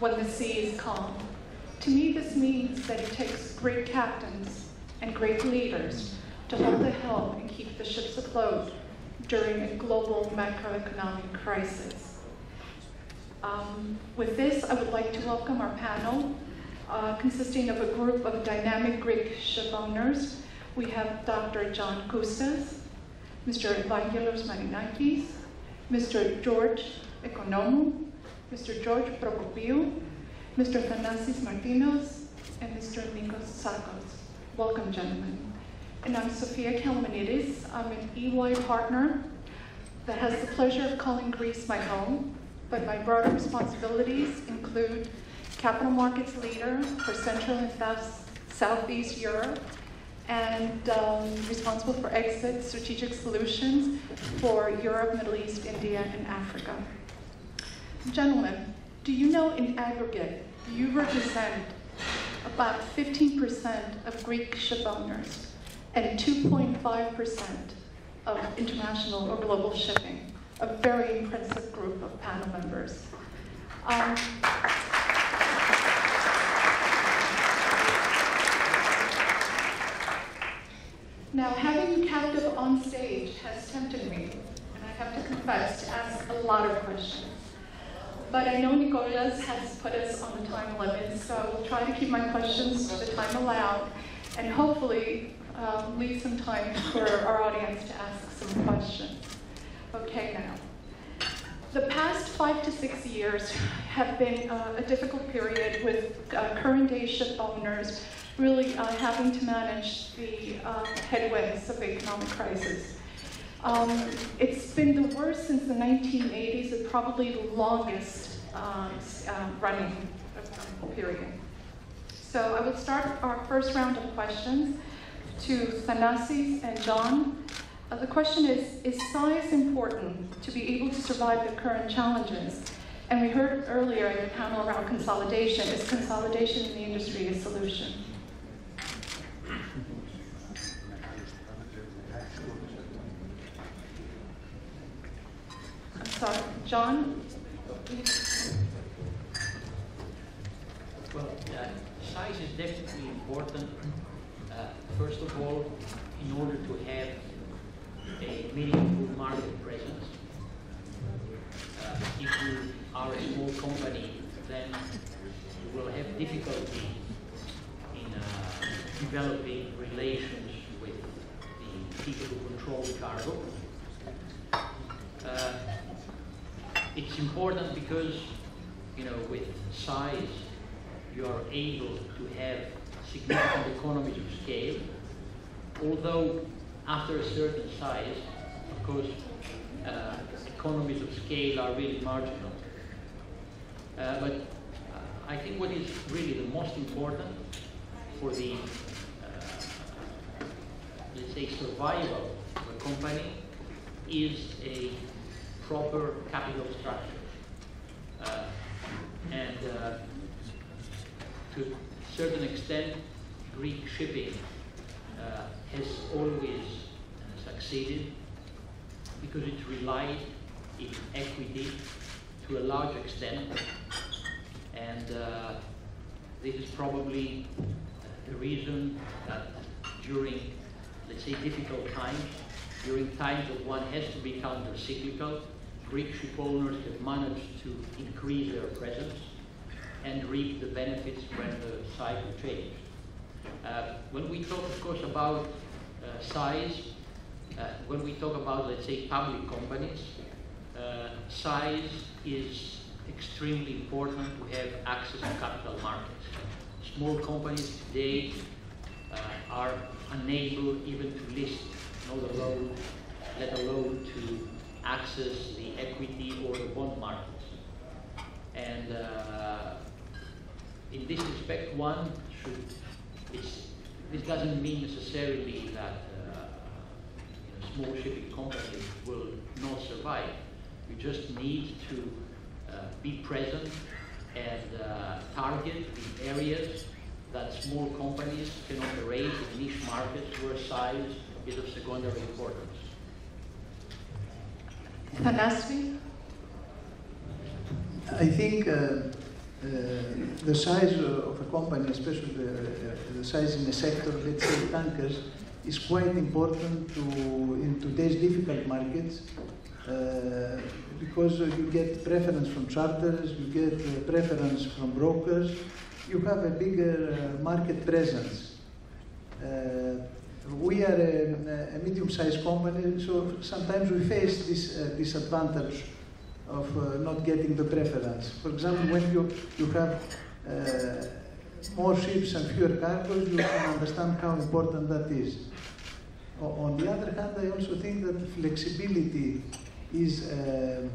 when the sea is calm. To me, this means that it takes great captains and great leaders to hold the helm and keep the ships afloat during a global macroeconomic crisis. Um, with this, I would like to welcome our panel, uh, consisting of a group of dynamic Greek ship owners. We have Dr. John Coustas, Mr. Evangelos Marinakis, Mr. George Economou, Mr. George Procopiou, Mr. Thanasis Martinos, and Mr. Nikos Tsakos. Welcome, gentlemen. And I'm Sofia Kalomenides. I'm an EY partner that has the pleasure of calling Greece my home, but my broader responsibilities include capital markets leader for Central and South, Southeast Europe, and um, responsible for exit strategic solutions for Europe, Middle East, India, and Africa. Gentlemen, do you know in aggregate, you represent about 15% of Greek ship owners and 2.5% of international or global shipping, a very impressive group of panel members. Um, now, having you captive on stage has tempted me, and I have to confess, to ask a lot of questions. But I know Nicolas has put us on limit, so we'll try to keep my questions to the time allowed, and hopefully um, leave some time for our audience to ask some questions. Okay, now. The past five to six years have been uh, a difficult period with uh, current day ship owners really uh, having to manage the uh, headwinds of the economic crisis. Um, it's been the worst since the 1980s and probably the longest um, uh, running period. So I will start our first round of questions to Thanasis and John. Uh, the question is, is size important to be able to survive the current challenges? And we heard earlier in the panel around consolidation. Is consolidation in the industry a solution? So, John? Well, uh, size is definitely important. Uh, first of all, in order to have a meaningful market presence. Uh, if you are a small company, then you will have difficulty in uh, developing relations with the people who control the cargo. Uh, it's important because, you know, with size, you are able to have significant economies of scale, although after a certain size, of course, uh, economies of scale are really marginal. Uh, but I think what is really the most important for the, uh, let's say, survival of a company is a proper capital structure. Uh, and uh, to a certain extent, Greek shipping uh, has always succeeded because it relied in equity to a large extent. And uh, this is probably the reason that during, let's say, difficult times, during times that one has to be counter-cyclical, Greek ship owners have managed to increase their presence and reap the benefits when the cycle changed. Uh, when we talk, of course, about uh, size, uh, when we talk about, let's say, public companies, uh, size is extremely important to have access to capital markets. Small companies today uh, are unable even to list, not alone, let alone to access the equity or the bond markets. And uh, in this respect, one should it's, this doesn't mean necessarily that uh, you know, small shipping companies will not survive. We just need to uh, be present and uh, target the areas that small companies can operate in niche markets where size is of secondary importance. Thanasi? I think uh, the size of a company, especially the, uh, the size in a sector, let's say tankers, is quite important to in today's difficult markets uh, because you get preference from charters, you get uh, preference from brokers, you have a bigger uh, market presence. Uh, we are a, a medium-sized company, so sometimes we face this uh, disadvantage of uh, not getting the preference. For example, when you, you have uh, more ships and fewer cargoes, you can understand how important that is. O- on the other hand, I also think that flexibility is uh,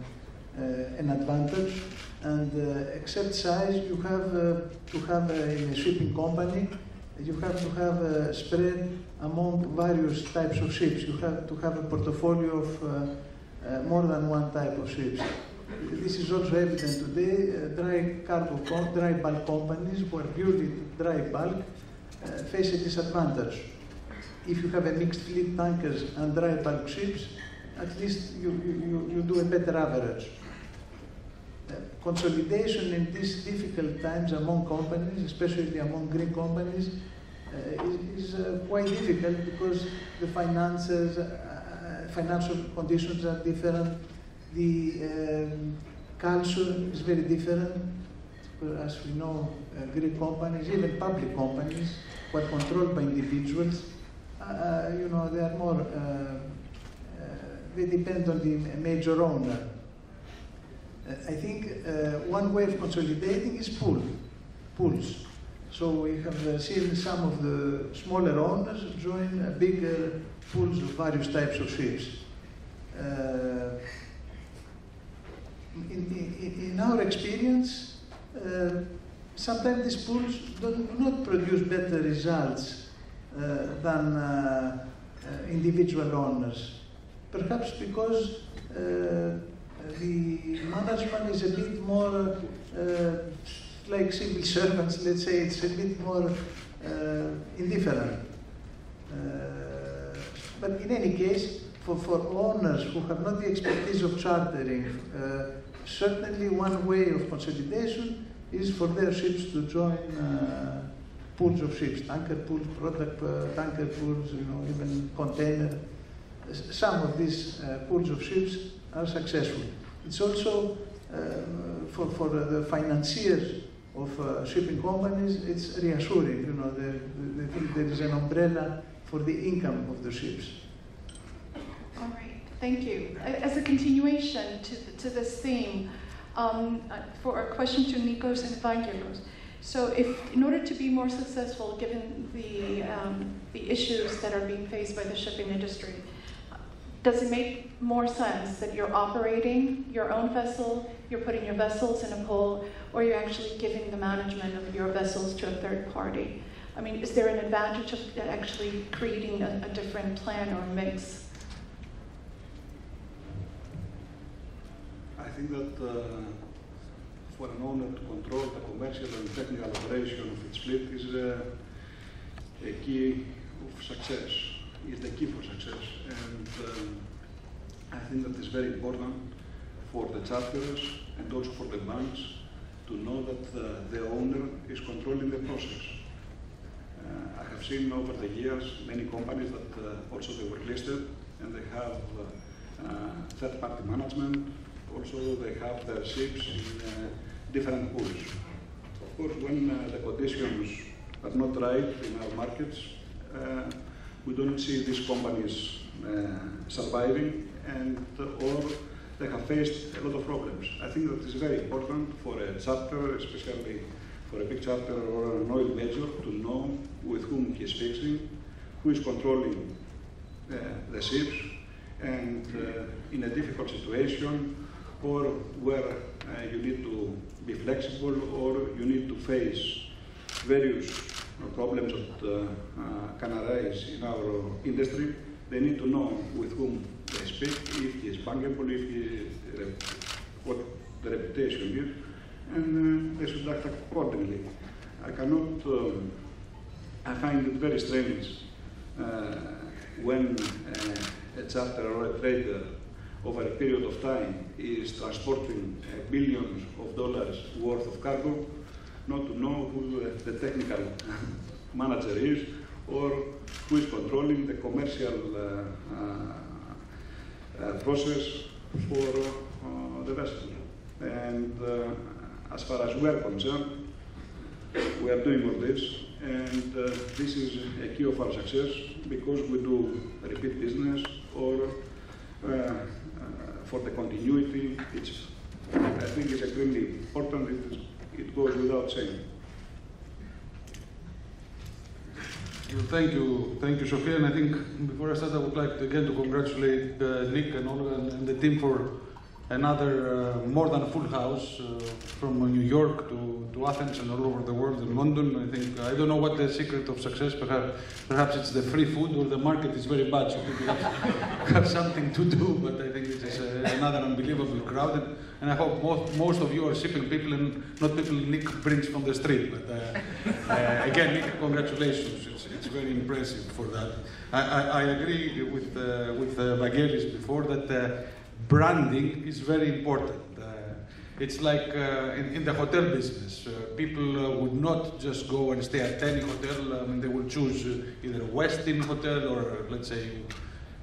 uh, an advantage, and uh, except size, you have uh, to have in a shipping company, you have to have a spread among various types of ships. You have to have a portfolio of uh, more than one type of ships. This is also evident today. Uh, dry cargo, dry bulk companies who are purely dry bulk uh, face a disadvantage. If you have a mixed fleet tankers and dry bulk ships, at least you, you, you do a better average. Uh, consolidation in these difficult times among companies, especially among Greek companies, uh, is, is uh, quite difficult because the finances, uh, financial conditions are different, the um, culture is very different. As we know, uh, Greek companies, even public companies, who are controlled by individuals, uh, you know, they are more, uh, uh, they depend on the major owner. Uh, I think uh, one way of consolidating is pool, pools. So we have uh, seen some of the smaller owners join uh, bigger pools of various types of ships. In, in, in our experience, uh, sometimes these pools do not produce better results uh, than uh, uh, individual owners. Perhaps because uh, the management is a bit more uh, like civil servants, let's say, it's a bit more indifferent. But in any case, for, for owners who have not the expertise of chartering, certainly one way of consolidation is for their ships to join uh, pools of ships, tanker pools, product uh, tanker pools, you know, even container. Some of these uh, pools of ships are successful. It's also uh, for, for the financiers of uh, shipping companies, it's reassuring. You know, they, they think there is an umbrella for the income of the ships. Thank you. As a continuation to, to this theme, um, uh, for a question to Nikos and Evangelos. So if, in order to be more successful, given the, um, the issues that are being faced by the shipping industry, does it make more sense that you're operating your own vessel, you're putting your vessels in a pool, or you're actually giving the management of your vessels to a third party? I mean, is there an advantage of actually creating a, a different plan or mix? I think that uh, for an owner to control the commercial and technical operation of its fleet is uh, a key of success, is the key for success. And um, I think that it's very important for the charterers and also for the banks to know that uh, the owner is controlling the process. Uh, I have seen over the years many companies that uh, also they were listed and they have uh, uh, third-party management. Also, they have their ships in uh, different pools. Of course, when uh, the conditions are not right in our markets, uh, we don't see these companies surviving and or they have faced a lot of problems. I think that it's very important for a charter, especially for a big charter or an oil major, to know with whom he is fixing, who is controlling uh, the ships, and uh, in a difficult situation or where uh, you need to be flexible or you need to face various problems that uh, uh, can arise in our industry, they need to know with whom they speak, if he is bankable, if he, what the reputation is, and uh, they should act accordingly. I cannot, um, I find it very strange uh, when uh, a charter or a trader over a period of time is transporting uh, billions of dollars worth of cargo, not to know who the, the technical manager is or who is controlling the commercial uh, uh, uh, process for uh, the vessel. And uh, as far as we are concerned, we are doing all this, and uh, this is a key of our success because we do repeat business or uh, uh, for the continuity. It's, I think it's extremely important. It, is, it goes without saying. Thank you, thank you, Sofia. And I think before I start, I would like again to congratulate uh, Nick and Olga and, and the team for another uh, more than a full house uh, from New York to, to Athens and all over the world in London. I think I don't know what the secret of success. Perhaps perhaps it's the free food or the market is very bad, so people have, something to do. But I think it is uh, another unbelievable crowd, and, and I hope most, most of you are shipping people and not people Nick brings from the street. But uh, uh, again, Nick, congratulations. It's, it's very impressive for that. I, I, I agree with uh, with uh, Vangelis before that branding is very important. Uh, it's like uh, in, in the hotel business. Uh, people uh, would not just go and stay at any hotel. I mean, they will choose uh, either a Westin hotel or, uh, let's say,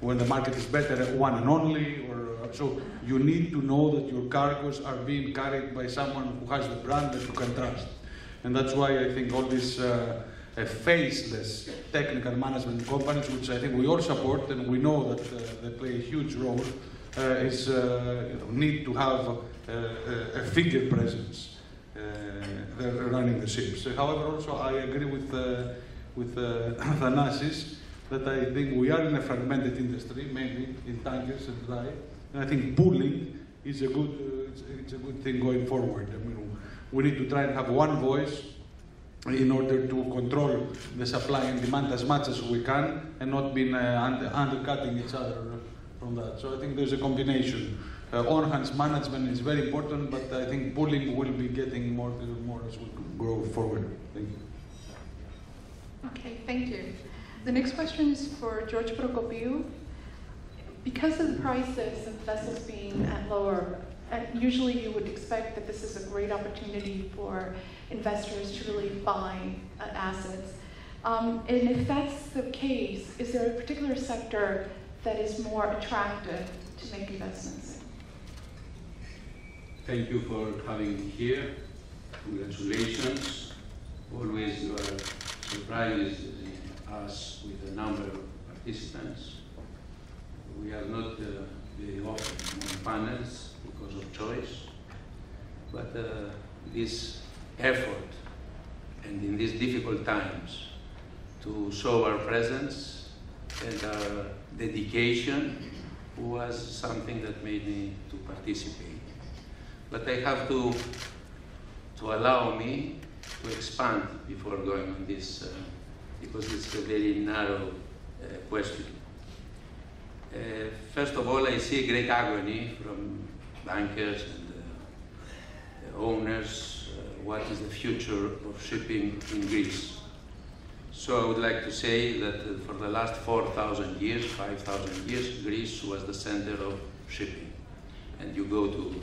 when the market is better, one and only. Or so you need to know that your cargoes are being carried by someone who has the brand that you can trust. And that's why I think all these faceless technical management companies, which I think we all support and we know that they play a huge role, is uh, you know, need to have uh, a, figure presence. Uh, running the ships. However, also I agree with uh, with uh, Thanasis that I think we are in a fragmented industry, mainly in tankers and dry, and I think pooling is a good uh, it's, it's a good thing going forward. I mean, we need to try and have one voice in order to control the supply and demand as much as we can and not being uh, under, undercutting each other from that. So I think there's a combination. Uh, on-hands management is very important, but I think pooling will be getting more and more as we grow forward. Thank you. Okay, thank you. The next question is for George Procopiou. Because of the prices of vessels being at lower, uh, usually you would expect that this is a great opportunity for investors to really buy uh, assets. Um, and if that's the case, is there a particular sector that is more attractive to make investments in? Thank you for having here. Congratulations. Always you are us with the number of participants. We are not uh, very often on panels because of choice, but uh, this effort and in these difficult times to show our presence and our dedication was something that made me to participate. But I have to, to allow me to expand before going on this, uh, because it's a very narrow uh, question. Uh, first of all, I see great agony from bankers and uh, owners. Uh, what is the future of shipping in Greece? So I would like to say that uh, for the last 4,000 years, 5,000 years, Greece was the center of shipping. And you go to,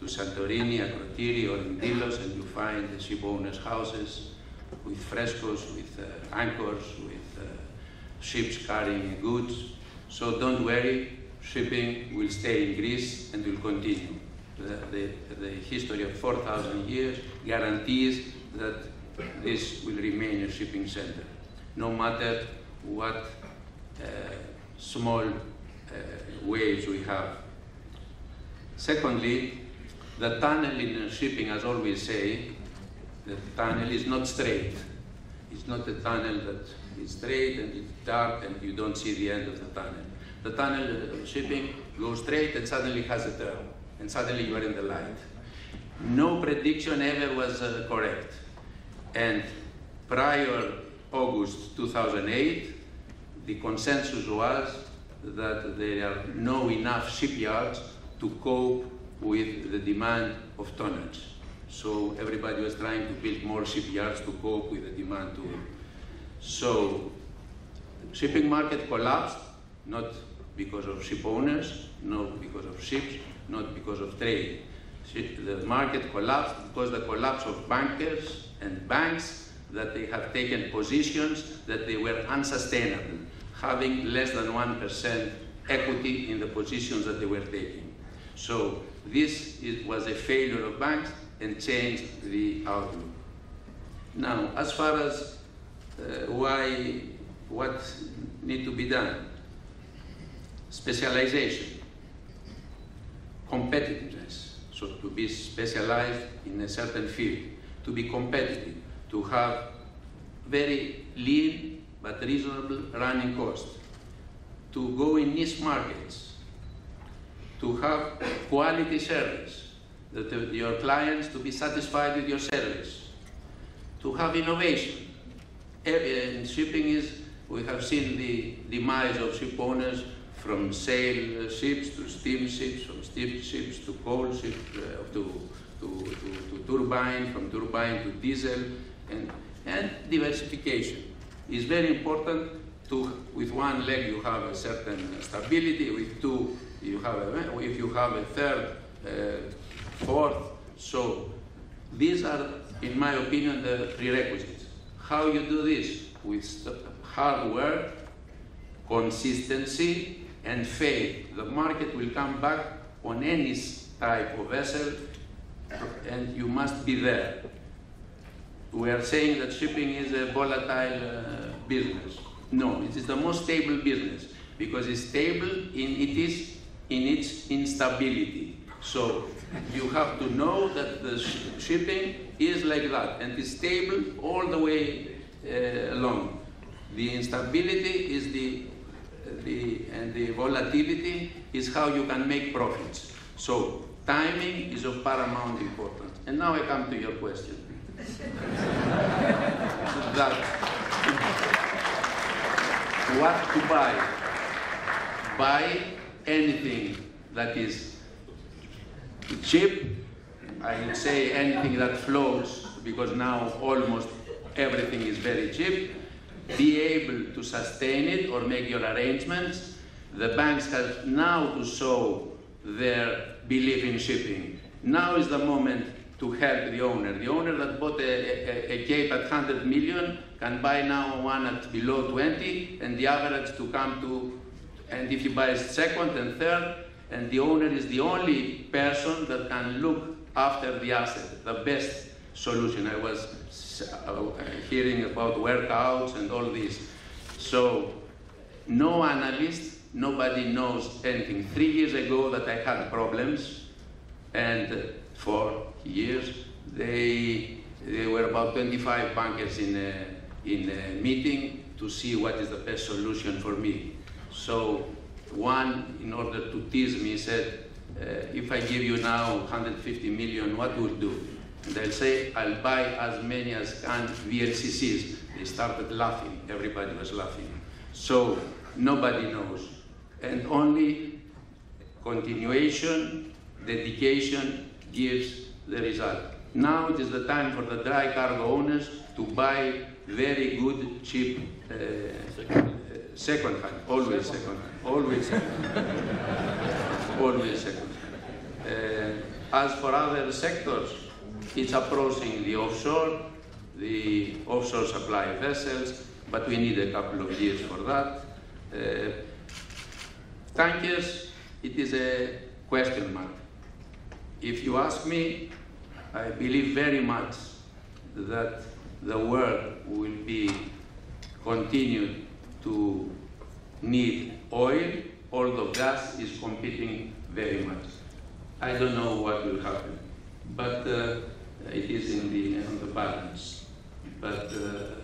to Santorini, Akrotiri, or in Delos, and you find the ship owners' houses with frescoes, with uh, anchors, with uh, ships carrying goods. So don't worry, shipping will stay in Greece and will continue. The, the, the history of 4,000 years guarantees that this will remain a shipping center, no matter what uh, small uh, waves we have. Secondly, the tunnel in shipping, as always say, the tunnel is not straight. It's not a tunnel that is straight and it's dark and you don't see the end of the tunnel. The tunnel of shipping goes straight and suddenly has a turn, and suddenly you are in the light. No prediction ever was uh, correct. And prior August 2008, the consensus was that there are no enough shipyards to cope with the demand of tonnage. So everybody was trying to build more shipyards to cope with the demand to. So shipping market collapsed, not because of ship owners, not because of ships, not because of trade. The market collapsed because the collapse of bankers and banks that they have taken positions that they were unsustainable, having less than 1% equity in the positions that they were taking. So this is, was a failure of banks and changed the outlook. Now, as far as uh, why, what need to be done, specialization, competitiveness, so to be specialized in a certain field, to be competitive, to have very lean but reasonable running costs, to go in niche markets, to have quality service, that your clients to be satisfied with your service, to have innovation. In shipping is, we have seen the demise of ship owners from sail ships to steam ships, from steam ships to coal ships, uh, to, to, to, to turbine, from turbine to diesel, and, and diversification. It's very important to, with one leg you have a certain stability, with two you have a, if you have a third, uh, fourth, so these are, in my opinion, the prerequisites. How you do this? With hard work, consistency, and faith. The market will come back on any type of vessel, and you must be there. We are saying that shipping is a volatile uh, business. No, it is the most stable business because it's stable in it is in its instability. So you have to know that the sh- shipping is like that and is stable all the way uh, along. The instability is the the and the volatility is how you can make profits. So timing is of paramount importance. And now I come to your question. that what to buy? Buy anything that is cheap. I would say anything that flows because now almost everything is very cheap. Be able to sustain it or make your arrangements. The banks have now to show their belief in shipping. Now is the moment to help the owner. The owner that bought a, a, a cape at 100 million can buy now one at below 20, and the average to come to, and if he buys second and third, and the owner is the only person that can look after the asset, the best solution. I was uh, hearing about workouts and all this. So, no analyst, nobody knows anything. Three years ago that I had problems, and for years, they, there were about 25 bankers in a, in a meeting to see what is the best solution for me. So one, in order to tease me, said, uh, if I give you now 150 million, what will do? And they'll say, I'll buy as many as can VLCCs. They started laughing. Everybody was laughing. So nobody knows. And only continuation, dedication gives the result. Now it is the time for the dry cargo owners to buy very good, cheap uh, second hand, always second hand, always second hand, always second. Uh, as for other sectors, it's approaching the offshore, the offshore supply vessels, but we need a couple of years for that. Uh, tankers, it is a question mark. If you ask me, I believe very much that the world will be continued to need oil, although gas is competing very much. I don't know what will happen, but uh, it is in the, on the balance. But uh,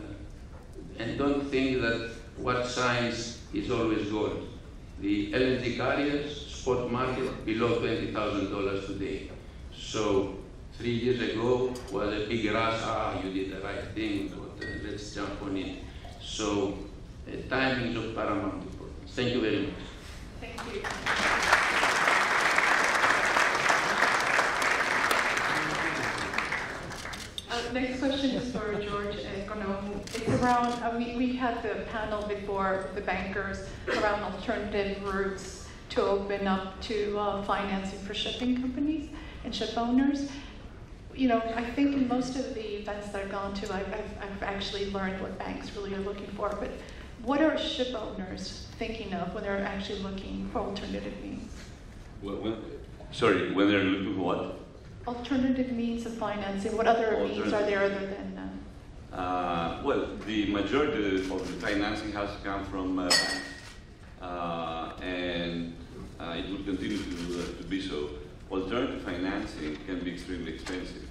and don't think that what science is always gold. The LNG carriers spot market below twenty thousand dollars today. So three years ago was a big rush. Ah, you did the right thing, but uh, let's jump on it. So, uh, timing is of paramount importance. Thank you very much. Thank you. Uh, Next question is for George Economou. It's around, uh, we, we had the panel before the bankers around alternative routes to open up to uh, financing for shipping companies and ship owners. You know, I think in most of the events that I've gone to, I've, I've, I've actually learned what banks really are looking for. But what are ship owners thinking of when they're actually looking for alternative means? Well, when, sorry, when they're looking for what? Alternative means of financing, what other means are there other than, uh, Uh, well, the majority of the financing has come from uh, banks, uh, and uh, it will continue to, uh, to be so. Alternative financing can be extremely expensive.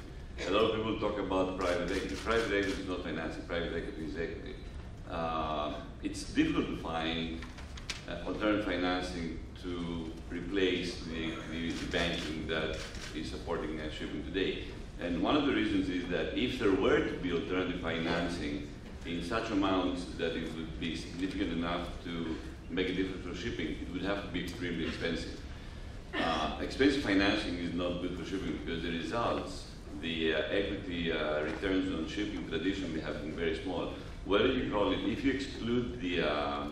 A lot of people talk about private equity. Private equity is not financing, private equity is equity. Uh, it's difficult to find uh, alternative financing to replace the, the, the banking that is supporting uh, shipping today. And one of the reasons is that if there were to be alternative financing in such amounts that it would be significant enough to make a difference for shipping, it would have to be extremely expensive. Uh, expensive financing is not good for shipping because the results, the uh, equity uh, returns on shipping traditionally have been very small. Whether you call it, if you exclude the uh,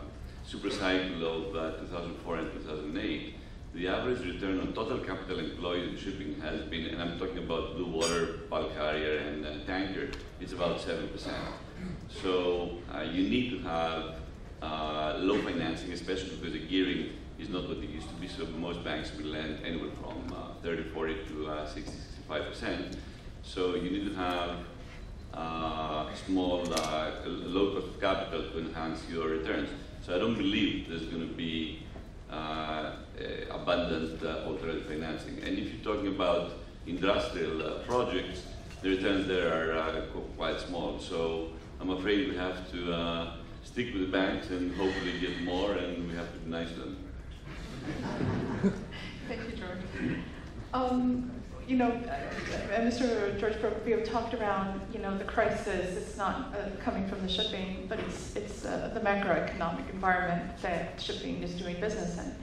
super cycle of uh, 2004 and 2008, the average return on total capital employed in shipping has been, and I'm talking about blue water, bulk carrier, and uh, tanker, it's about 7%. So uh, you need to have uh, low financing, especially because the gearing is not what it used to be. So most banks will lend anywhere from uh, 30, 40 to uh, 60, 65%. So you need to have uh, small, uh, low cost of capital to enhance your returns. So I don't believe there's going to be uh, abundant uh, alternative financing. And if you're talking about industrial uh, projects, the returns there are uh, quite small. So I'm afraid we have to uh, stick with the banks and hopefully get more, and we have to be nice to them. Thank you, George. Um, you know, uh, uh, Mr. George Procopiou talked around, you know, the crisis. It's not uh, coming from the shipping, but it's, it's uh, the macroeconomic environment that shipping is doing business in.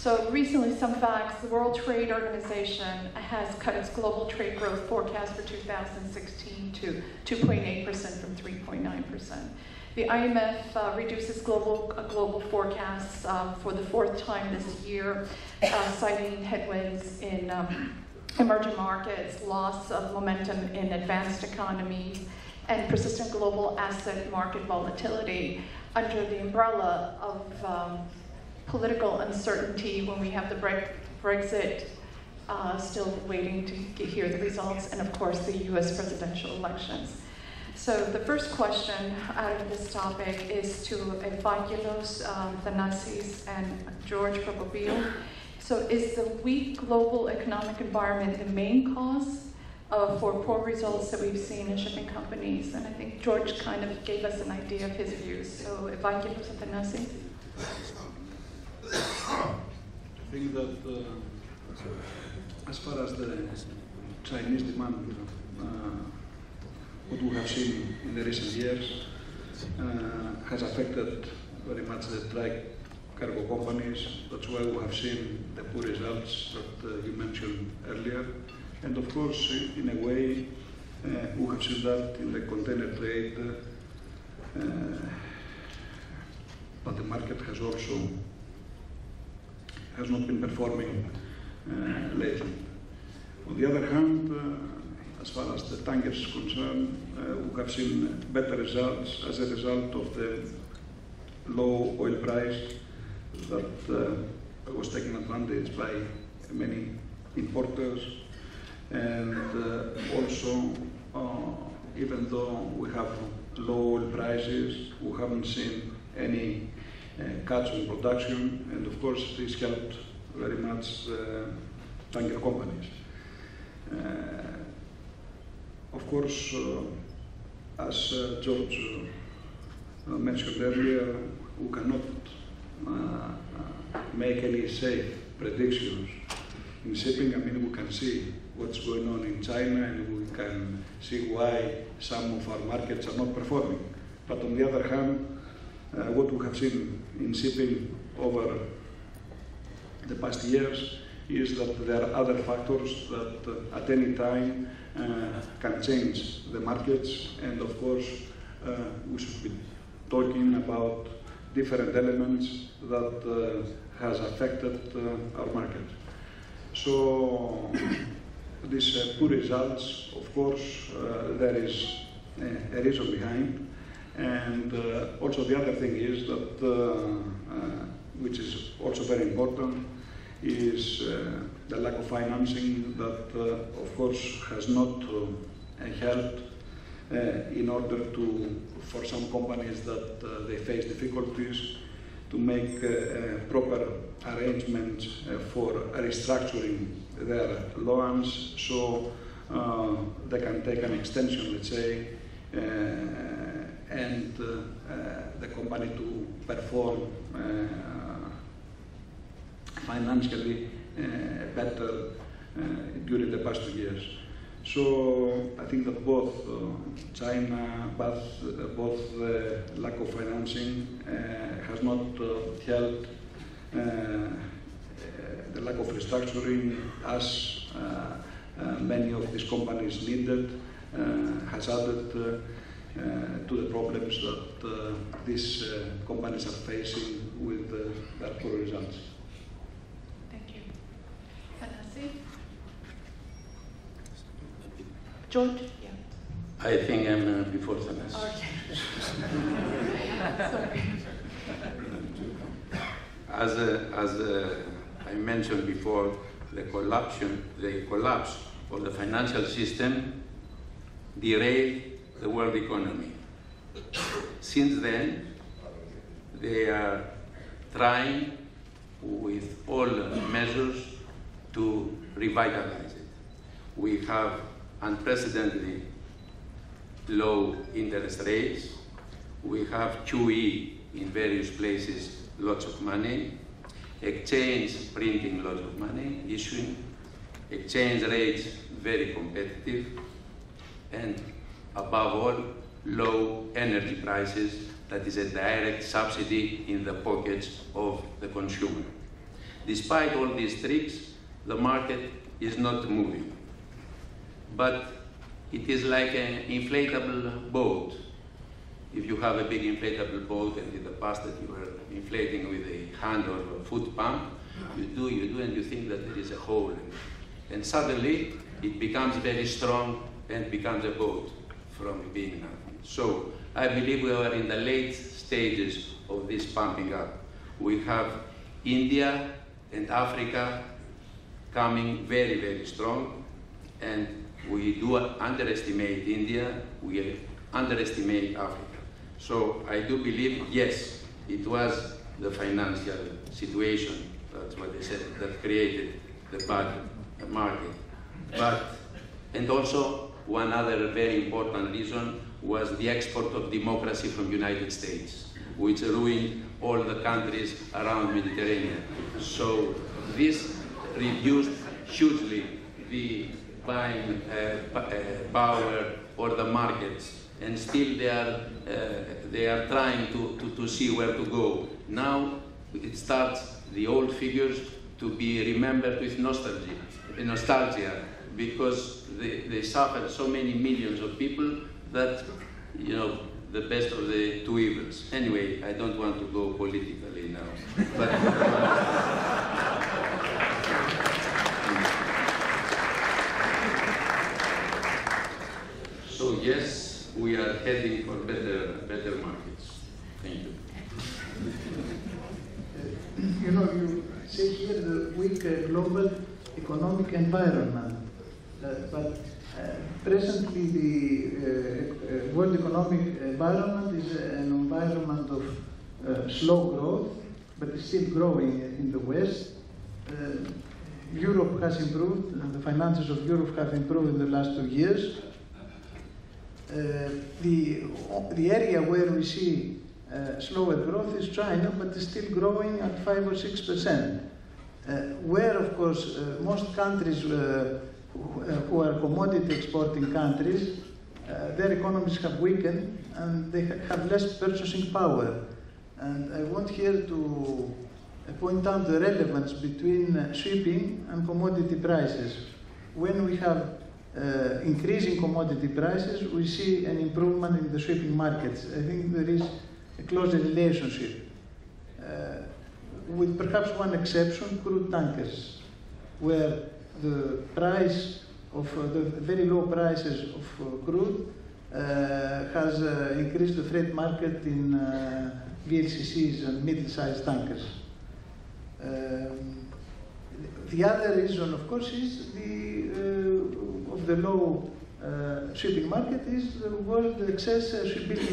So recently, some facts, the World Trade Organization has cut its global trade growth forecast for 2016 to 2.8% from 3.9%. The IMF uh, reduces global, uh, global forecasts um, for the fourth time this year, uh, citing headwinds in um, emerging markets, loss of momentum in advanced economies, and persistent global asset market volatility under the umbrella of um, political uncertainty when we have the Bre- Brexit uh, still waiting to get, hear the results, and of course the US presidential elections. So the first question out of this topic is to Evangelos um, Thanasis and George Procopiou. So is the weak global economic environment the main cause uh, for poor results that we've seen in shipping companies? And I think George kind of gave us an idea of his views. So Evangelos Thanasis. I think that uh, as far as the Chinese demand, uh, what we have seen in the recent years uh, has affected very much the dry cargo companies. That's why we have seen the poor results that uh, you mentioned earlier. And of course, in a way, uh, we have seen that in the container trade, uh, but the market has also has not been performing uh, lately. On the other hand, uh, as far as the tankers is concerned, uh, we have seen better results as a result of the low oil price that was taken advantage by many importers. And uh, also, uh, even though we have low oil prices, we haven't seen any cuts in production, and of course, this helped very much uh, tanker companies. Uh, of course, uh, as George mentioned earlier, we cannot make any safe predictions in shipping. I mean, we can see what's going on in China and we can see why some of our markets are not performing. But on the other hand, what we have seen in shipping over the past years is that there are other factors that uh, at any time uh, can change the markets and of course uh, we should be talking about different elements that uh, has affected uh, our market. So these uh, poor results, of course, uh, there is a reason behind. And uh, also the other thing is that, uh, uh, which is also very important, is uh, the lack of financing that, uh, of course, has not uh, helped in order to, for some companies that they face difficulties, to make proper arrangements for restructuring their loans. So they can take an extension, let's say, and uh, uh, the company to perform uh, financially better during the past two years. So I think that both China, both, both the lack of financing has not helped the lack of restructuring as uh, uh, many of these companies needed, uh, has added to the problems that uh, these uh, companies are facing with uh, their poor results. Thank you. Thanasi? George? Yeah. I think I'm uh, before Thanas. Okay. Sorry. As, uh, as uh, I mentioned before, the collapse, the collapse of the financial system derailed the world economy. Since then, they are trying with all measures to revitalize it. We have unprecedentedly low interest rates. We have QE in various places, lots of money. Exchange printing lots of money, issuing. Exchange rates very competitive. And above all, low energy prices that is a direct subsidy in the pockets of the consumer. Despite all these tricks, the market is not moving. But it is like an inflatable boat. If you have a big inflatable boat and in the past that you were inflating with a hand or a foot pump, you do, you do, and you think that there is a hole. And suddenly it becomes very strong and becomes a boat from. So I believe we are in the late stages of this pumping up. We have India and Africa coming very, very strong, and we do underestimate India, we underestimate Africa. So I do believe, yes, it was the financial situation, that's what they said, that created the bad market. But, and also one other very important reason was the export of democracy from United States, which ruined all the countries around Mediterranean. So this reduced hugely the buying uh, uh, power or the markets, and still they are, uh, they are trying to, to, to see where to go. Now it starts the old figures to be remembered with nostalgia, nostalgia because they, they suffered so many millions of people that, you know, the best of the two evils. Anyway, I don't want to go politically now. But, so yes, we are heading for better, better markets. Thank you. You know, you say here the weak global economic environment, but uh, presently the uh, uh, world economic environment is an environment of uh, slow growth, but it's still growing in the West. Uh, Europe has improved, and the finances of Europe have improved in the last two years. Uh, the, the area where we see uh, slower growth is China, but it's still growing at 5 or 6 percent. Uh, where, of course, uh, most countries uh, who, are commodity exporting countries, uh, their economies have weakened and they ha- have less purchasing power. And I want here to uh, point out the relevance between uh, shipping and commodity prices. When we have uh, increasing commodity prices, we see an improvement in the shipping markets. I think there is a close relationship, uh, with perhaps one exception, crude tankers, where the price of uh, the very low prices of uh, crude uh, has increased the freight market in VLCCs and middle-sized tankers. Um, the other reason, of course, is the of the low uh, shipping market is the world excess uh,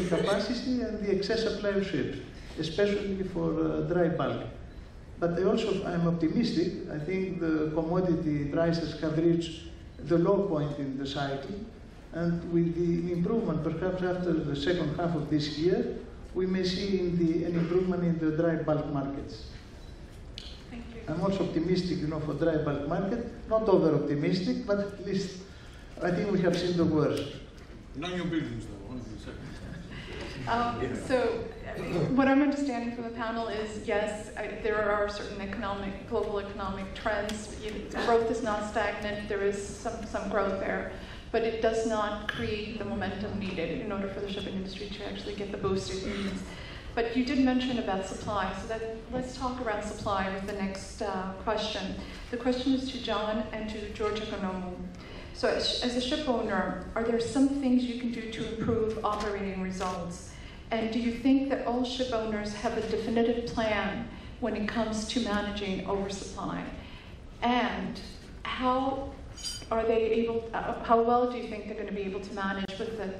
capacity and the excess supply of ships, especially for uh, dry bulk. But I also I'm optimistic. I think the commodity prices have reached the low point in the cycle, and with the improvement, perhaps after the second half of this year, we may see in the, an improvement in the dry bulk markets. Thank you. I'm also optimistic, you know, for dry bulk market. Not over optimistic, but at least I think we have seen the worst. No new buildings though, only the second. Um, so, uh, what I'm understanding from the panel is yes, I, there are certain economic, global economic trends. Growth is not stagnant. There is some some growth there, but it does not create the momentum needed in order for the shipping industry to actually get the boost it needs. But you did mention about supply, so that let's talk around supply with the next uh, question. The question is to John and to George Economou. So, as, as a ship owner, are there some things you can do to improve operating results? And do you think that all ship owners have a definitive plan when it comes to managing oversupply? And how are they able, uh, how well do you think they're going to be able to manage with the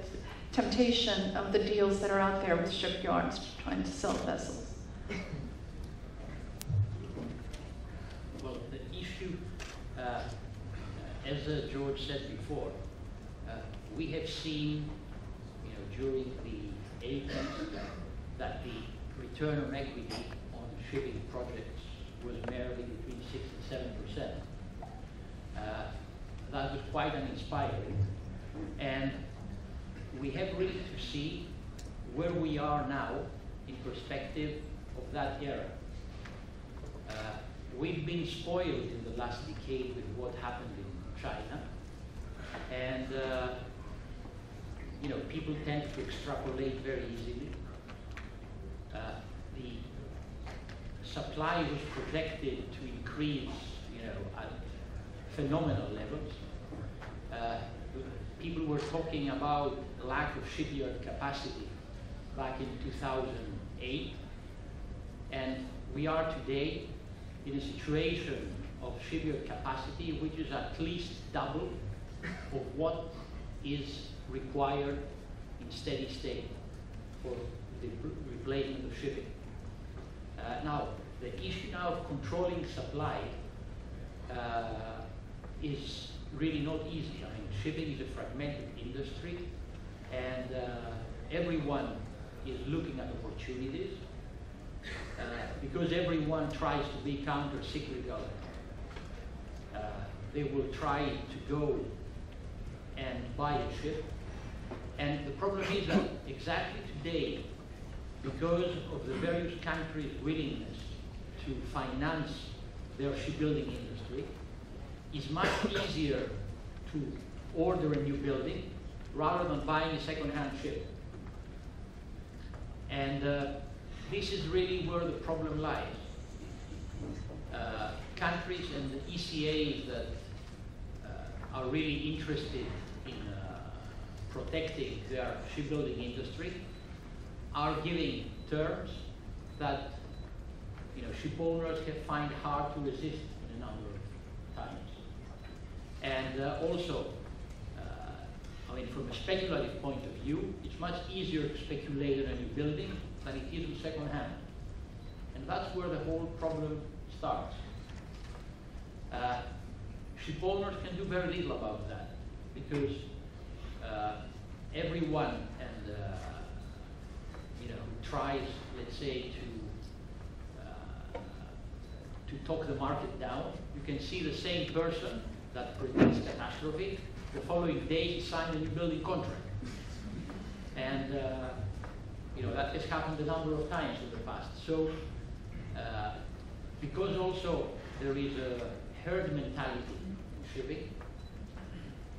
temptation of the deals that are out there with shipyards trying to sell vessels? Well, the issue, uh, as uh, George said before, uh, we have seen, you know, during the 80s that the return on equity on shipping projects was merely between 6 and 7 percent. Uh, that was quite uninspiring. And we have really to see where we are now in perspective of that era. Uh, we've been spoiled in the last decade with what happened in China. And, uh, you know, people tend to extrapolate very easily. Uh, the supply was projected to increase, you know, at phenomenal levels. Uh, people were talking about lack of shipyard capacity back in 2008. And we are today in a situation of shipyard capacity which is at least double of what is required in steady state for the replacement of shipping. Uh, now, the issue now of controlling supply uh, is really not easy. I mean, shipping is a fragmented industry, and uh, everyone is looking at opportunities uh, because everyone tries to be counter-cyclical. Uh, they will try to go and buy a ship, and the problem is that exactly today, because of the various countries' willingness to finance their shipbuilding industry, it's much easier to order a new building rather than buying a second-hand ship. And uh, this is really where the problem lies. Uh, countries and the ECAs that uh, are really interested in protecting their shipbuilding industry are giving terms that you know, ship owners have find hard to resist in a number of times. And uh, also, uh, I mean, from a speculative point of view, it's much easier to speculate on a new building than it is on second hand. And that's where the whole problem starts. Uh, ship owners can do very little about that because uh, everyone and uh, you know who tries, let's say, to uh, to talk the market down, you can see the same person that predicts catastrophe. The following day, he signed a new building contract. And, uh, you know, that has happened a number of times in the past. So, uh, because also there is a herd mentality in shipping,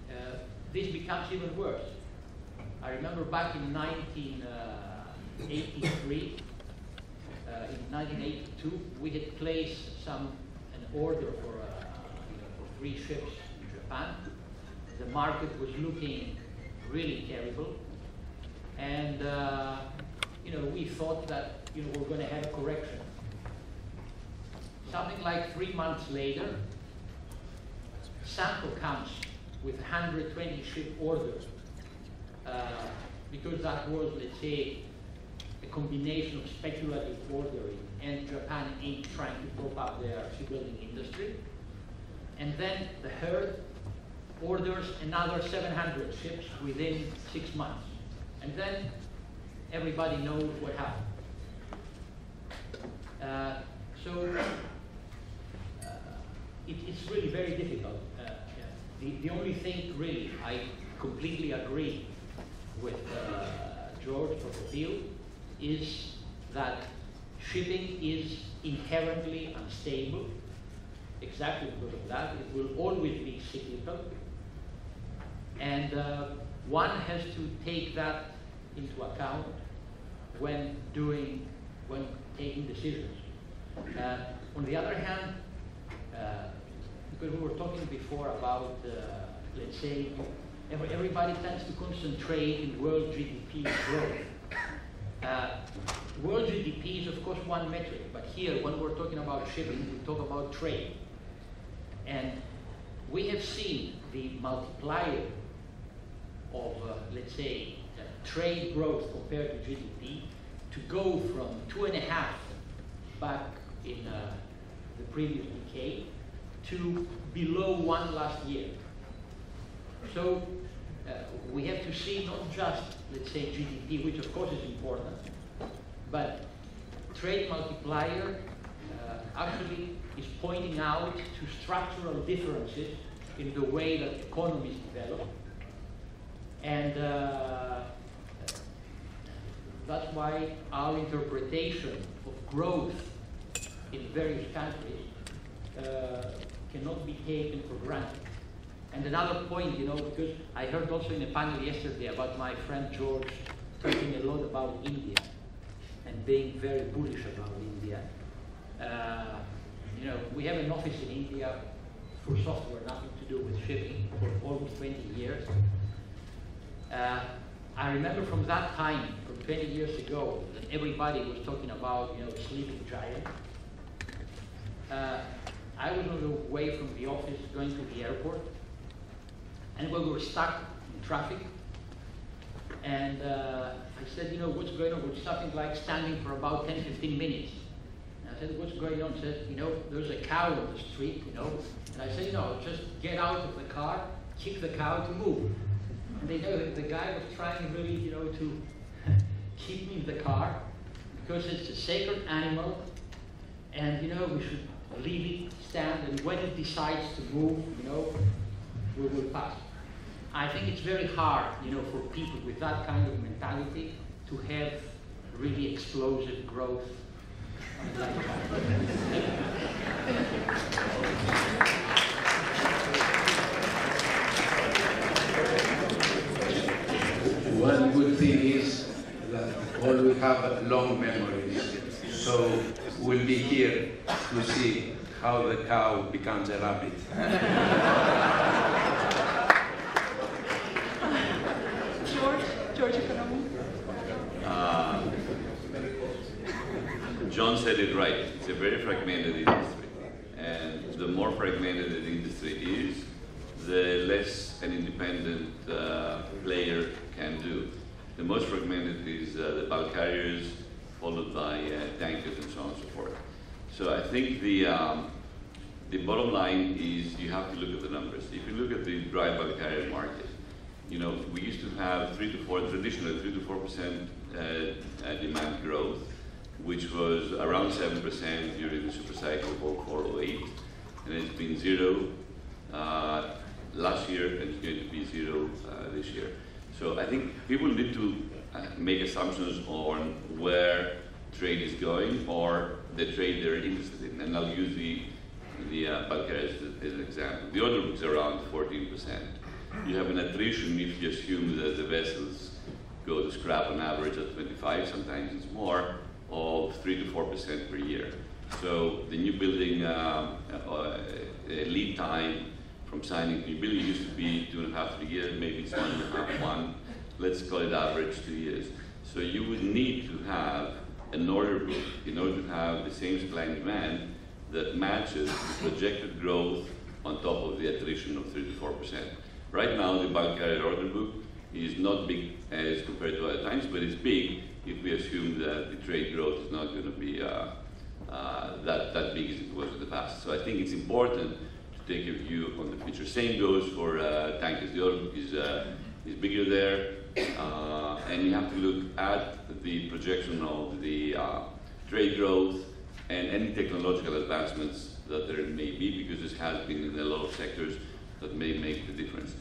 uh, this becomes even worse. I remember back in 1983, uh, in 1982, we had placed some an order for, uh, for three ships in Japan. The market was looking really terrible, and uh, you know we thought that you know we're going to have a correction. Something like three months later, Sanko comes with 120 ship orders uh, because that was, let's say, a combination of speculative ordering and Japan Inc. trying to prop up their shipbuilding industry. And then the herd orders another 700 ships within six months. And then everybody knows what happened. Uh, so uh, it, it's really very difficult. Uh, the, the only thing really I completely agree with uh, George Procopiou is that shipping is inherently unstable. Exactly because of that, it will always be cyclical. And uh, one has to take that into account when doing, when taking decisions. Uh, on the other hand, uh, because we were talking before about, uh, let's say, every, everybody tends to concentrate in world GDP growth. Uh, world GDP is, of course, one metric, but here, when we're talking about shipping, we talk about trade. And we have seen the multiplier of, uh, let's say, uh, trade growth compared to GDP to go from two and a half back in uh, the previous decade to below one last year. So we have to see not just, let's say, GDP, which of course is important, but trade multiplier uh, actually is pointing out to structural differences in the way that economies develop. And uh, that's why our interpretation of growth in various countries uh, cannot be taken for granted. And another point, you know, because I heard also in a panel yesterday about my friend George talking a lot about India and being very bullish about India. Uh, you know, we have an office in India for software, nothing to do with shipping, for almost 20 years. Uh, I remember from that time, from 20 years ago, that everybody was talking about, you know, sleeping giant. Uh, I was on the way from the office going to the airport, and we were stuck in traffic. And uh, I said, you know, what's going on? We're something like standing for about 10, 15 minutes. And I said, what's going on? He said, you know, there's a cow on the street, you know. And I said, you know, just get out of the car, kick the cow to move. And they know that the guy was trying really, you know, to keep me in the car because it's a sacred animal and, you know, we should leave it stand and when it decides to move, you know, we will pass. I think it's very hard, you know, for people with that kind of mentality to have really explosive growth. One good thing is that all we have a long memories, so we'll be here to see how the cow becomes a rabbit. George, Economou. Uh, John said it right. It's a very fragmented industry. And the more fragmented an industry is, the less an independent uh, player can do. The most fragmented is uh, the bulk carriers, followed by uh, tankers and so on and so forth. So I think the, um, the bottom line is you have to look at the numbers. If you look at the dry bulk carrier market, you know, we used to have three to four, traditionally three to four percent uh, uh, demand growth, which was around seven percent during the super cycle of 0408, and it's been zero uh, last year and it's going to be zero uh, this year. So I think people need to uh, make assumptions on where trade is going or the trade they're interested in. And I'll use the, the uh, Bulgaria as, as an example. The order book is around 14%. You have an attrition if you assume that the vessels go to scrap on average at 25, sometimes it's more, of 3 to 4% per year. So the new building uh, uh, lead time from signing new building used to be two and a half, three years, maybe it's one and a half, one, let's call it average two years. So you would need to have an order book in order to have the same supply and demand that matches the projected growth on top of the attrition of 3 to 4%. Right now, the bulk carrier order book is not big as compared to other times, but it's big if we assume that the trade growth is not going to be uh, uh, that, that big as it was in the past. So I think it's important to take a view on the future. Same goes for uh, tankers. The order book is, uh, is bigger there, uh, and you have to look at the projection of the uh, trade growth and any technological advancements that there may be, because this has been in a lot of sectors that may make the difference.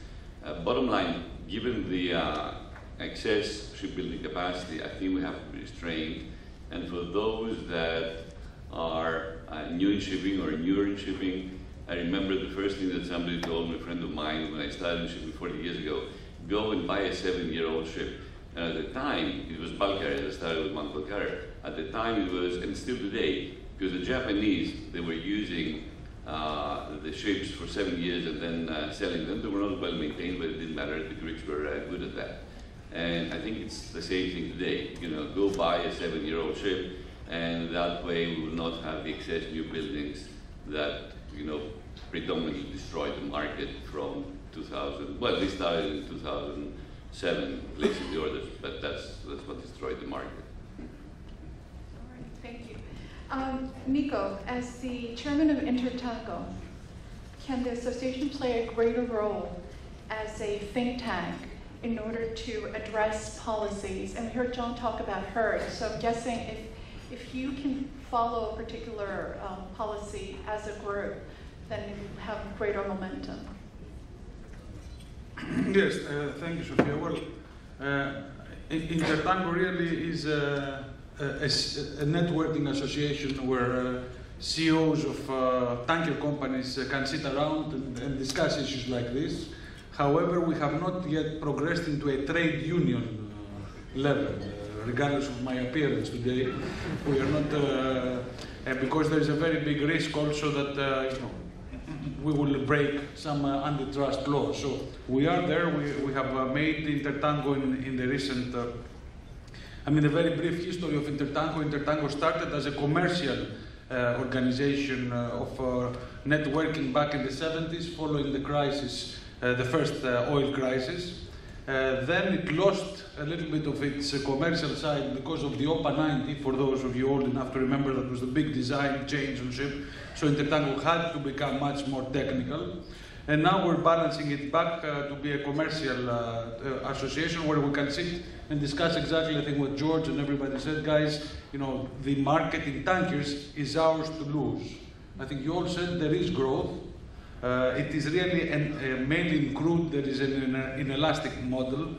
Uh, bottom line, given the uh, excess shipbuilding capacity, I think we have to be restrained. And for those that are uh, new in shipping or newer in shipping, I remember the first thing that somebody told me, a friend of mine, when I started in shipping 40 years ago, go and buy a seven-year-old ship. And at the time, it was bulk carrier. I started with one bulk carrier. At the time, it was, and still today, because the Japanese, they were using the ships for seven years and then uh, selling them. They were not well maintained, but it didn't matter. The Greeks were uh, good at that. And I think it's the same thing today. You know, go buy a seven-year-old ship, and that way we will not have the excess new buildings that you know predominantly destroyed the market from 2000. Well, they started in 2007, placing the orders, but that's that's what destroyed the market. All right, thank you. Um, Nico, as the chairman of Intertanko, can the association play a greater role as a think tank in order to address policies? And we heard John talk about HERD, so I'm guessing if, if you can follow a particular um, policy as a group, then you have greater momentum. yes, uh, thank you, Sofia. Well, uh, Intertanko really is a, a, a, networking association where uh, CEOs of uh, tanker companies uh, can sit around and, and, discuss issues like this. However, we have not yet progressed into a trade union uh, level, regardless of my appearance today. We are not, because there is a very big risk also that you know, we will break some uh, antitrust laws. So we are there. We, we have uh, made Intertanko in, in the recent, uh, I mean, a very brief history of Intertanko. Intertanko started as a commercial uh, organization uh, of uh, networking back in the 70s, following the crisis, the first oil crisis. then it lost a little bit of its commercial side because of the OPA 90, for those of you old enough to remember, that was the big design change on ship. So Intertanko had to become much more technical. And now we're balancing it back uh, to be a commercial uh, uh, association where we can sit and discuss exactly, I think, what George and everybody said. Guys, you know, the market in tankers is ours to lose. I think you all said there is growth. Uh, it is really an, uh, mainly in crude, there is an, an inelastic model.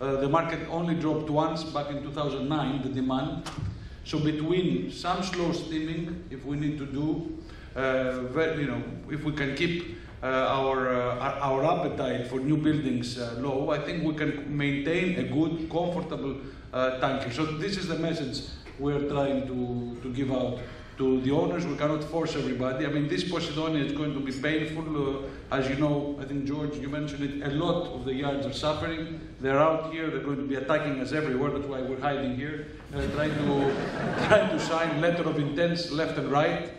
Uh, the market only dropped once back in 2009, the demand. So between some slow steaming, if we need to do, uh, you know, if we can keep uh, our, uh, our appetite for new buildings low, I think we can maintain a good, comfortable tanker. So this is the message we're trying to, to give out to the owners. We cannot force everybody. I mean, this Posidonia is going to be painful. Uh, as you know, I think, George, you mentioned it, a lot of the yards are suffering. They're out here. They're going to be attacking us everywhere. That's why we're hiding here, uh, trying, to, trying to sign letter of intents left and right.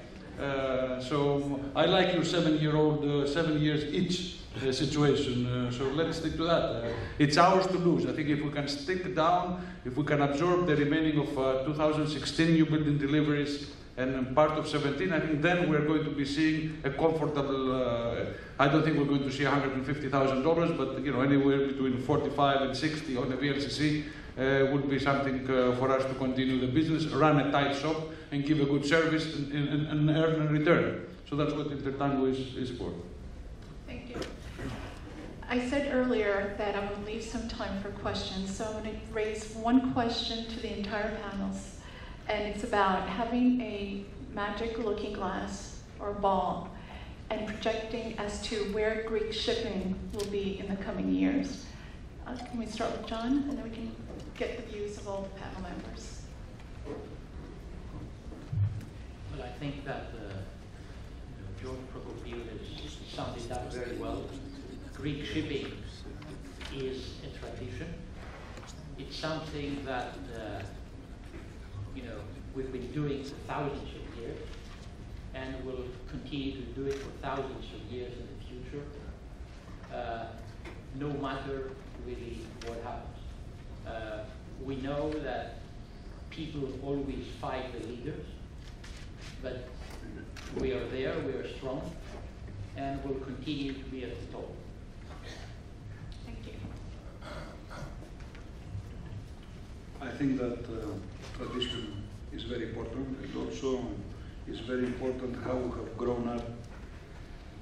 Uh, so I like your seven-year-old, uh, seven years each uh, situation. Uh, so let's stick to that. Uh, it's ours to lose. I think if we can stick down, if we can absorb the remaining of 2016 new building deliveries and part of 17, I think then we're going to be seeing a comfortable. I don't think we're going to see $150,000, but you know anywhere between 45 and 60 on the VLCC uh, would be something uh, for us to continue the business, run a tight shop, and give a good service and, and, and earn a return. So that's what Intertanko is, is for. Thank you. I said earlier that I'm going to leave some time for questions, so I'm going to raise one question to the entire panels, and it's about having a magic looking glass or ball and projecting as to where Greek shipping will be in the coming years. Uh, can we start with John, and then we can get the views of all the panel members? Well, I think that uh, you know, George Procopiou has summed it up very well. Greek shipping is a tradition. It's something that uh, you know we've been doing for thousands of years, and will continue to do it for thousands of years in the future. Uh, no matter really what happens. Uh, we know that people always fight the leaders, but we are there, we are strong, and we'll continue to be at the top. Thank you. I think that uh, tradition is very important and also it's very important how we have grown up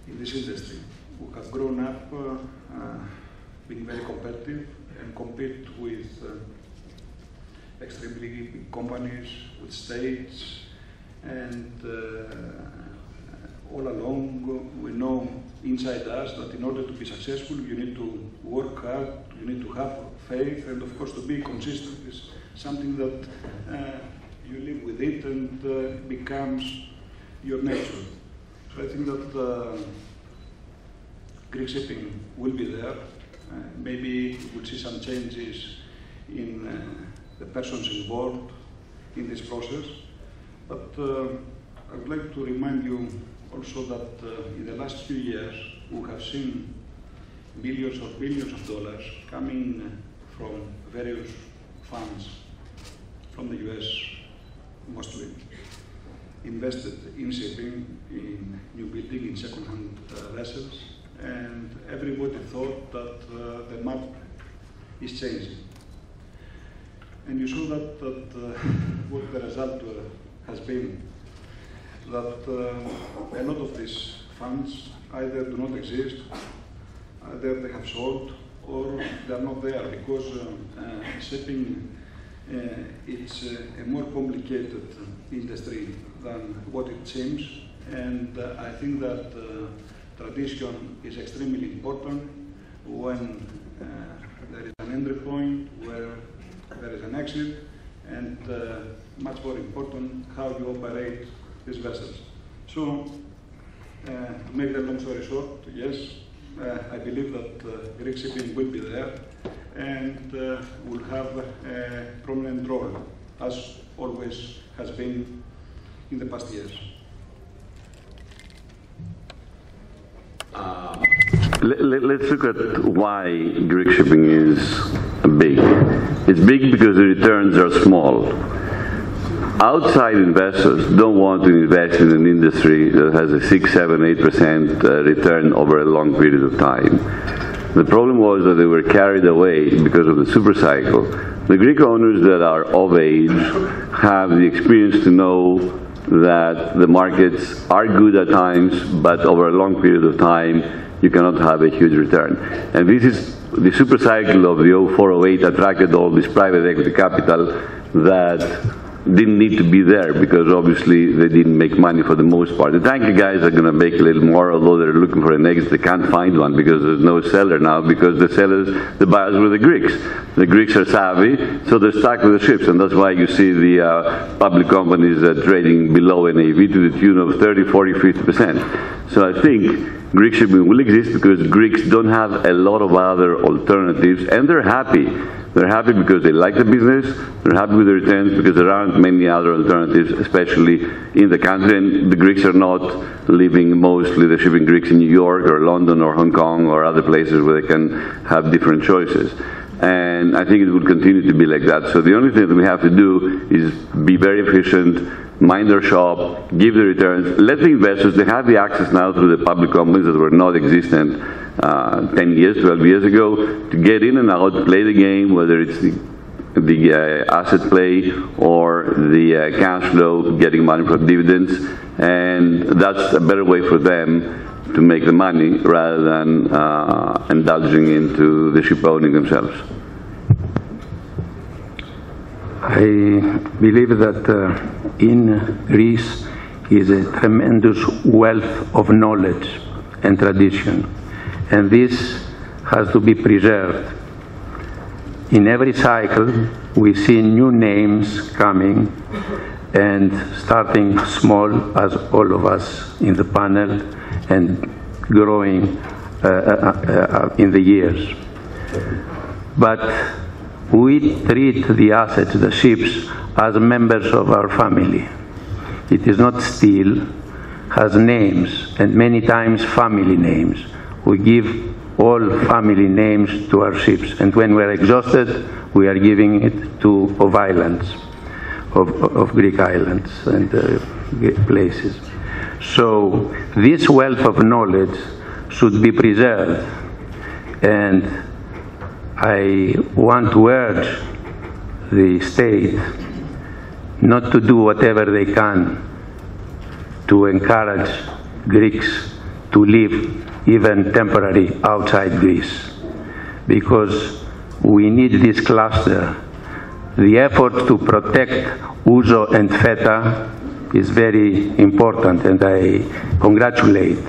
in this industry. We have grown up uh, uh, being very competitive and compete with uh, extremely big companies, with states, and uh, all along we know inside us that in order to be successful you need to work hard, you need to have faith, and of course to be consistent is something that uh, you live with it and uh, becomes your nature. So I think that uh, Greek shipping will be there. Uh, maybe we'll see some changes in uh, the persons involved in this process. But uh, I would like to remind you also that in the last few years we have seen millions or billions of dollars coming from various funds from the US mostly invested in shipping, in new building, in second-hand uh, vessels, and everybody thought that uh, the map is changing. And you saw that, that uh, what the result uh, has been, that uh, a lot of these funds either do not exist, either they have sold, or they are not there because uh, uh, shipping uh, it's uh, a more complicated industry than what it seems, and uh, I think that tradition is extremely important when uh, there is an entry point, where there is an exit, and uh, much more important, how you operate these vessels. So, uh, make the long story short, yes, uh, I believe that Greek shipping will be there and uh, will have a prominent role, as always has been in the past years. Let- Let's look at why Greek shipping is big. It's big because the returns are small. Outside investors don't want to invest in an industry that has a 6, 7, 8% uh, return over a long period of time. The problem was that they were carried away because of the super cycle. The Greek owners that are of age have the experience to know that the markets are good at times, but over a long period of time, you cannot have a huge return. And this is the super cycle of the 0408 attracted all this private equity capital that didn't need to be there because obviously they didn't make money for the most part. The tanker guys are going to make a little more, although they're looking for an exit. They can't find one because there's no seller now because the sellers, the buyers were the Greeks. The Greeks are savvy, so they're stuck with the ships, and that's why you see the uh, public companies uh, trading below NAV to the tune of 30, 40, 50 percent. So I think Greek shipping will exist because Greeks don't have a lot of other alternatives, and they're happy. They're happy because they like the business. They're happy with the returns because there aren't many other alternatives, especially in the country. And the Greeks are not living mostly the shipping Greeks in New York or London or Hong Kong or other places where they can have different choices. And I think it will continue to be like that. So the only thing that we have to do is be very efficient, mind their shop, give the returns, let the investors, they have the access now through the public companies that were not existent uh, 10 years, 12 years ago, to get in and out, play the game, whether it's the the uh, asset play or the uh, cash flow, getting money from dividends, and that's a better way for them to make the money rather than uh, indulging into the ship owning themselves. I believe that uh, in Greece is a tremendous wealth of knowledge and tradition, and this has to be preserved. In every cycle, we see new names coming and starting small, as all of us in the panel, and growing uh, uh, uh, in the years. But we treat the assets, the ships, as members of our family. It is not steel, has names, and many times family names. We give all family names to our ships, and when we're exhausted, we are giving it to of islands, of, of Greek islands and uh, places. So this wealth of knowledge should be preserved, and I want to urge the state not to do whatever they can to encourage Greeks to live even temporary outside Greece because we need this cluster. The effort to protect Ouzo and Feta is very important and I congratulate.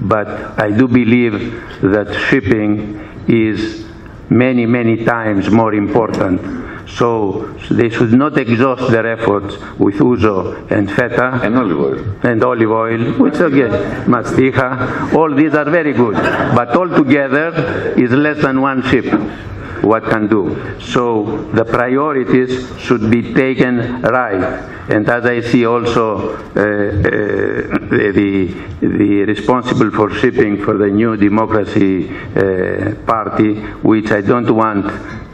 But I do believe that shipping is many, many times more important. So they should not exhaust their efforts with ouzo and feta and olive oil, and olive oil, which again, masticha. All these are very good, but all together is less than one ship what can do. So the priorities should be taken right. And as I see also uh, uh, the, the responsible for shipping for the New Democracy uh, Party, which I don't want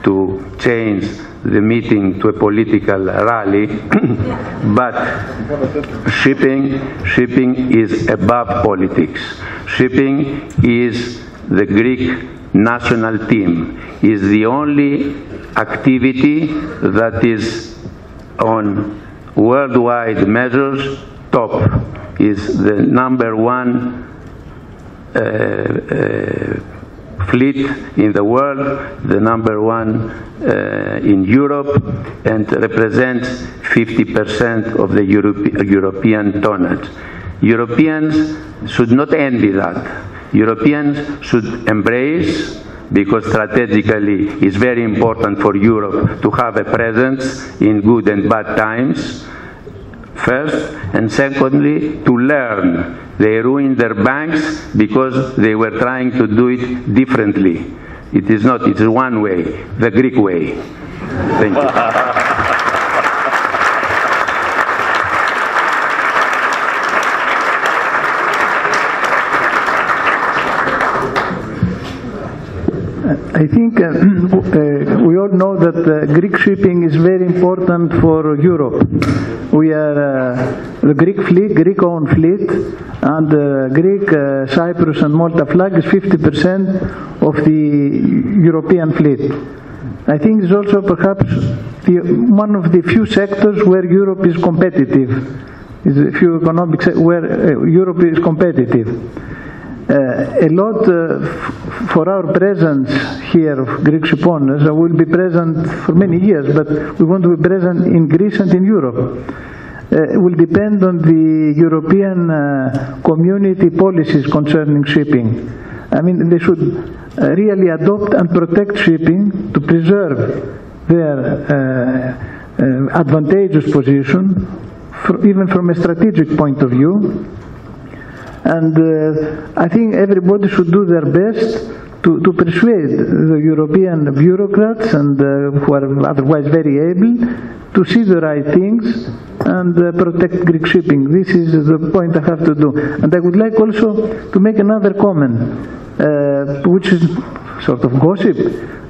to change the meeting to a political rally, but shipping, shipping is above politics. Shipping is the Greek national team is the only activity that is on worldwide measures top is the number one uh, uh, fleet in the world, the number one uh, in Europe, and represents 50% of the Europe European tonnage. Europeans should not envy that. Europeans should embrace because strategically it's very important for Europe to have a presence in good and bad times, first, and secondly, to learn. They ruined their banks because they were trying to do it differently. It is not, it's one way, the Greek way. Thank you. I think uh, uh, we all know that uh, Greek shipping is very important for Europe. We are uh, the Greek fleet, Greek-owned fleet, and uh, Greek, uh, Cyprus, and Malta flag is 50% of the European fleet. I think it's also perhaps the, one of the few sectors where Europe is competitive. Is a few economic where Europe is competitive. Uh, a lot uh, for our presence here of Greek shipowners. I will be present for many years, but we want to be present in Greece and in Europe. Uh, will depend on the European uh, community policies concerning shipping. I mean, they should uh, really adopt and protect shipping to preserve their uh, advantageous position, for, even from a strategic point of view, and uh, I think everybody should do their best to, to persuade the European bureaucrats and uh, who are otherwise very able to see the right things and uh, protect Greek shipping. This is the point I have to do. And I would like also to make another comment, uh, which is sort of gossip.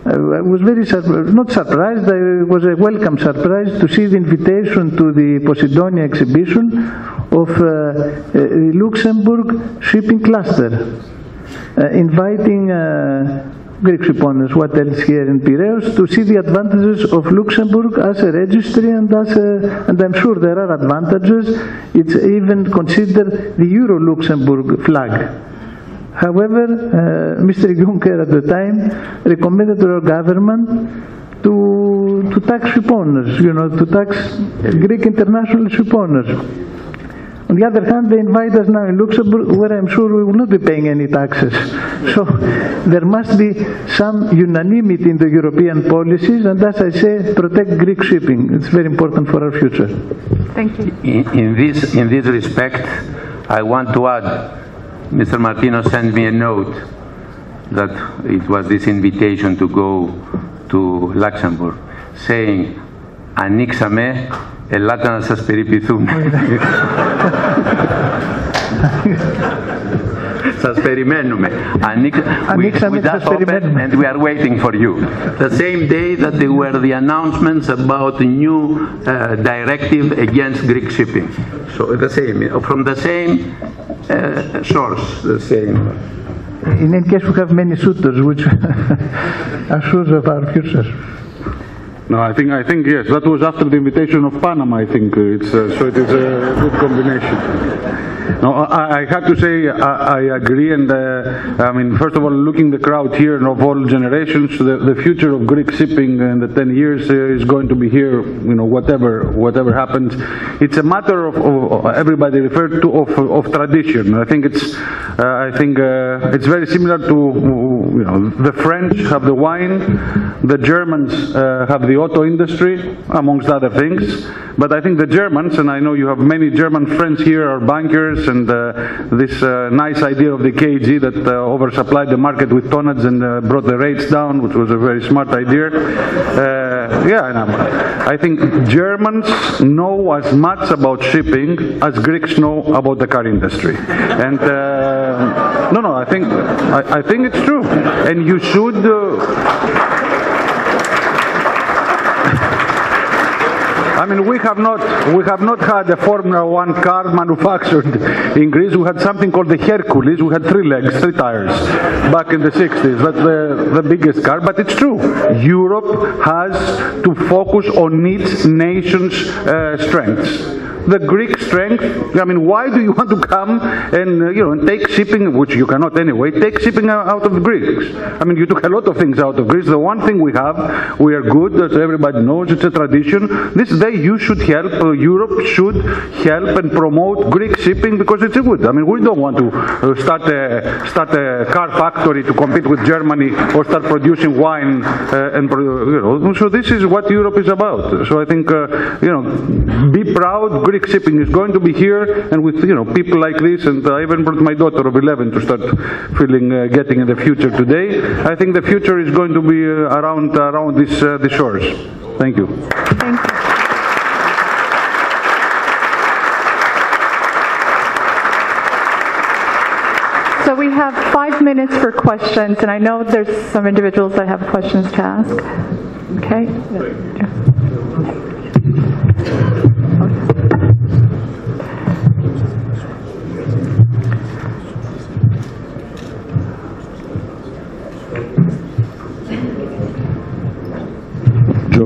I was very surprised, not surprised, I was a welcome surprise to see the invitation to the Posidonia exhibition of uh, uh, Luxembourg shipping cluster, uh, inviting Greek shipowners, what else here in Piraeus, to see the advantages of Luxembourg as a registry and as a, and I'm sure there are advantages. It's even considered the Euro Luxembourg flag However, uh, Mr. Juncker at the time recommended to our government to, to tax ship owners, you know, to tax Greek international ship owners. On the other hand, they invite us now in Luxembourg, where I'm sure we will not be paying any taxes. So there must be some unanimity in the European policies, and as I say, protect Greek shipping. It's very important for our future. Thank you. In, in this, in this respect, I want to add, Mr. Martino sent me a note that it was this invitation to go to Luxembourg, saying, ανοίξαμε, ελάτε να σας περιποιηθούμε. Σας περιμένουμε. Ανοίξ... We, Ανοίξαμε we και just σας opened περιμένουμε. and we are waiting for you. The same day that there were the announcements about the new uh, directive against Greek shipping. So the same, from the same uh, source, the same. In any case, we have many suitors, which assures of our future. No, I think I think yes. That was after the invitation of Panama. I think uh, it's uh, so it is a good combination. No, I, I have to say I, I agree, and uh, I mean first of all, looking the crowd here and of all generations, the, the future of Greek shipping in the 10 years uh, is going to be here. You know, whatever whatever happens, it's a matter of, of everybody referred to of, of tradition. I think it's uh, I think uh, it's very similar to you know the French have the wine, the Germans uh, have the auto industry, amongst other things. But I think the Germans, and I know you have many German friends here, are bankers, and uh, this uh, nice idea of the KG that uh, oversupplied the market with tonnage and brought the rates down, which was a very smart idea. Yeah, I'm- I think Germans know as much about shipping as Greeks know about the car industry. And no, no, I think I, I think it's true, and you should. I mean, we have not we have not had a Formula One car manufactured in Greece. We had something called the Hercules. We had three legs, three tires, back in the 60s. That's the, the biggest car. But it's true. Europe has to focus on its nation's uh, strengths the Greek strength. I mean, why do you want to come and uh, you know and take shipping, which you cannot anyway, take shipping out of the Greeks? I mean, you took a lot of things out of Greece. The one thing we have, we are good, as everybody knows, it's a tradition. This day you should help. Uh, Europe should help and promote Greek shipping because it's good. I mean, we don't want to uh, start a start a car factory to compete with Germany or start producing wine uh, and you know. So this is what Europe is about. So I think uh, you know, be proud. Greek shipping is going to be here, and with you know people like this, and I even brought my daughter of 11 to start feeling uh, getting in the future today. I think the future is going to be uh, around around this uh, the shores. Thank you. Thank you. So we have five minutes for questions, and I know there's some individuals that have questions to ask. Okay?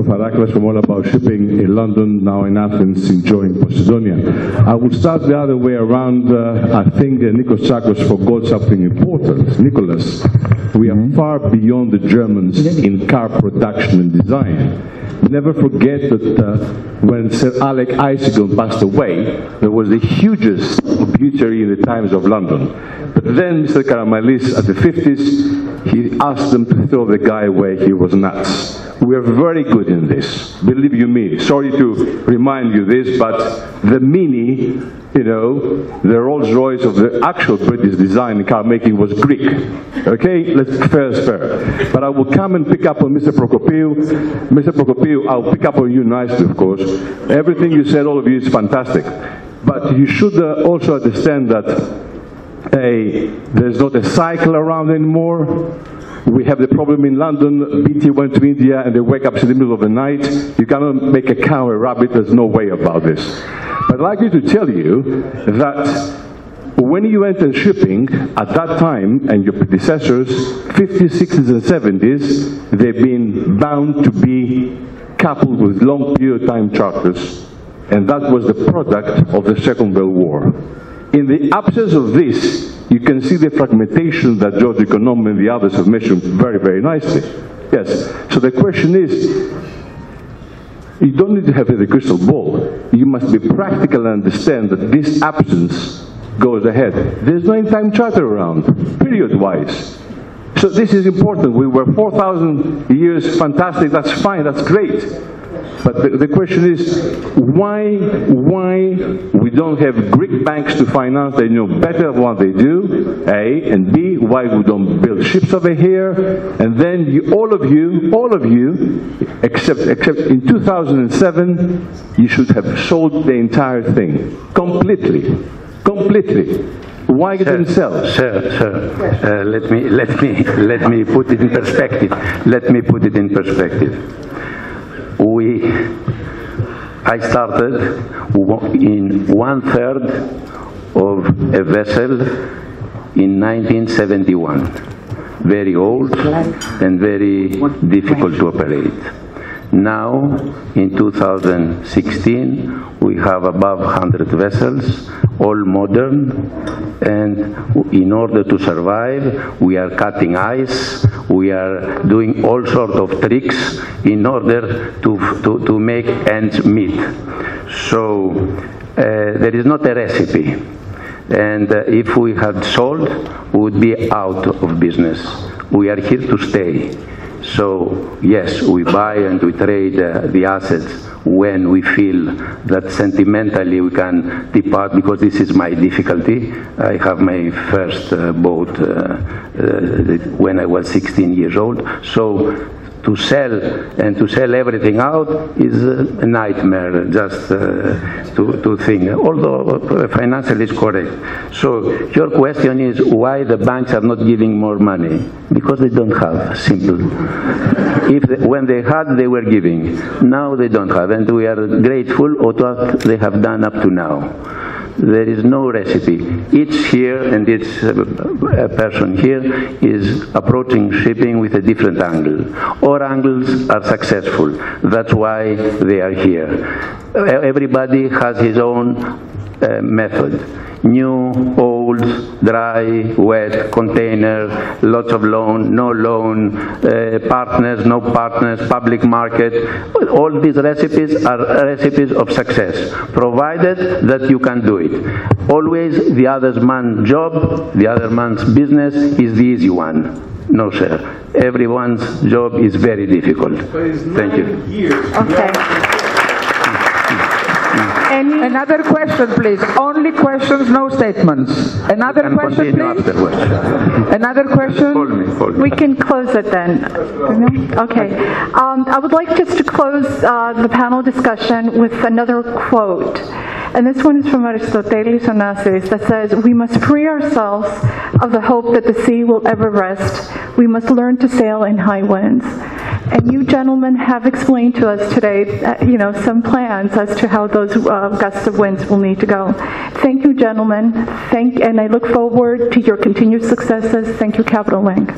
Joe from All About Shipping in London, now in Athens, enjoying Posidonia. I will start the other way around. Uh, I think uh, Nikos Tsakos forgot something important. Nicholas, we are far beyond the Germans in car production and design. Never forget that uh, when Sir Alec Issigonis passed away, there was the hugest obituary in the Times of London. But then Mr. Karamanlis, at the 50s, he asked them to throw the guy away. He was nuts. We are very good in this, believe you me. Sorry to remind you this, but the Mini, you know, the Rolls Royce of the actual British design car making was Greek. Okay, let's fair is fair. But I will come and pick up on Mr. Procopiou. Mr. Procopiou, I'll pick up on you nicely, of course. Everything you said, all of you, is fantastic. But you should uh, also understand that a, there's not a cycle around anymore. We have the problem in London. BT went to India and they wake up in the middle of the night. You cannot make a cow a rabbit. There's no way about this. But I'd like you to tell you that when you enter shipping at that time and your predecessors, 50s, 60s, and 70s, they've been bound to be coupled with long period time charters. And that was the product of the Second World War. In the absence of this, you can see the fragmentation that George Economou and the others have mentioned very, very nicely. Yes. So the question is, you don't need to have the crystal ball. You must be practical and understand that this absence goes ahead. There's no time charter around, period-wise. So this is important. We were 4,000 years, fantastic, that's fine, that's great. But the, the, question is, why, why we don't have Greek banks to finance, they know better what they do, A, and B, why we don't build ships over here, and then you, all of you, all of you, except, except in 2007, you should have sold the entire thing, completely, completely. Why sir, didn't sell? Sir, sir, uh, let me let me let me put it in perspective. Let me put it in perspective. We, I started in one third of a vessel in 1971. Very old and very difficult to operate. Now, in 2016, we have above 100 vessels, all modern, and in order to survive, we are cutting ice, we are doing all sorts of tricks in order to, to, to make ends meet. So, uh, there is not a recipe. And uh, if we had sold, we would be out of business. We are here to stay. So yes, we buy and we trade uh, the assets when we feel that sentimentally we can depart because this is my difficulty. I have my first uh, boat uh, uh when I was 16 years old. So to sell and to sell everything out is a nightmare just uh, to, to think, although uh, financially is correct. So your question is why the banks are not giving more money? Because they don't have, simple. if they, when they had, they were giving. Now they don't have, and we are grateful for what they have done up to now. There is no recipe. Each here and each uh, person here is approaching shipping with a different angle. All angles are successful. That's why they are here. Everybody has his own uh, method new, old, dry, wet, container, lots of loan, no loan, uh, partners, no partners, public market. All these recipes are recipes of success, provided that you can do it. Always the other man's job, the other man's business is the easy one. No, sir. Everyone's job is very difficult. Thank you. Okay. Any Another question, please. Only questions, no statements. Another question, please. Another question. Call me, call me. We can close it then. Okay. Um, I would like just to close uh, the panel discussion with another quote. And this one is from Aristoteles Onassis that says, We must free ourselves of the hope that the sea will ever rest. We must learn to sail in high winds. And you gentlemen have explained to us today, uh, you know, some plans as to how those uh, gusts of winds will need to go. Thank you, gentlemen. Thank, and I look forward to your continued successes. Thank you, Capital Link.